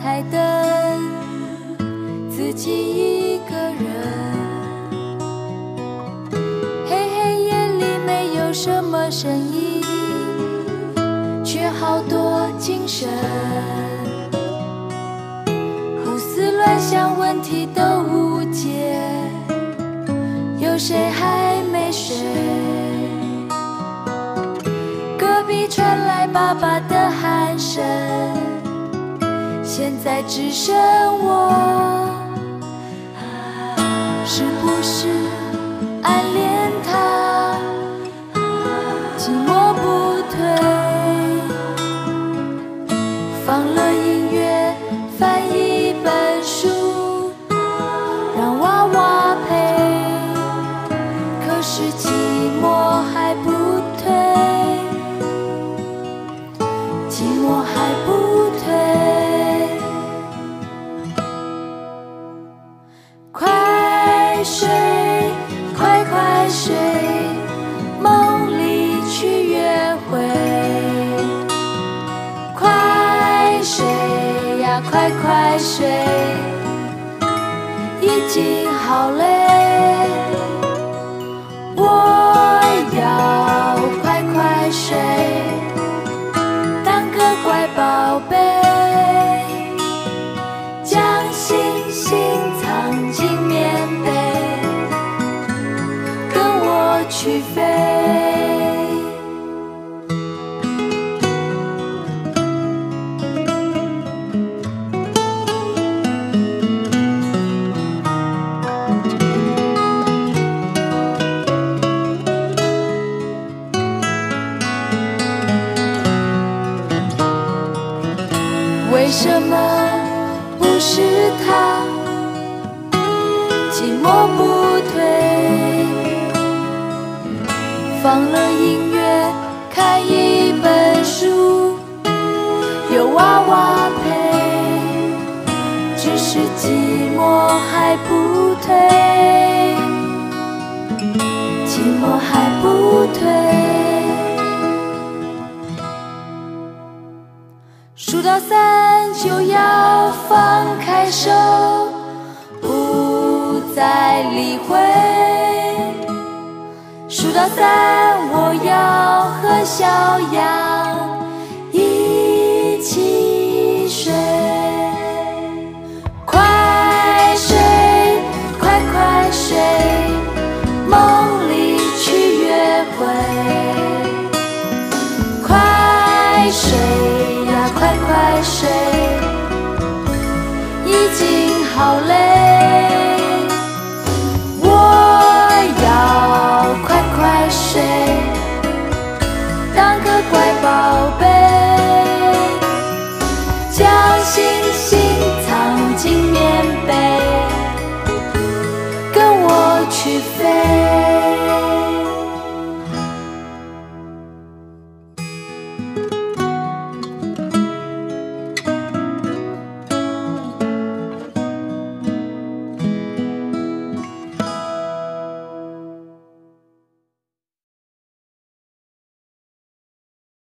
台灯，自己一个人。黑黑夜里没有什么声音，却好多精神。胡思乱想，问题都无解，有谁还没睡？隔壁传来爸爸的鼾声，现在只剩我，是不是暗恋他，寂寞不退？睡，快快睡，梦里去约会。快睡呀，快快睡，已经好累。什么不是他？寂寞不退，放了音数到三就要放开手，不再理会。数到三，我要和小羊快快睡已经好累我要快快睡当个乖宝贝将星星藏进棉被跟我去飞。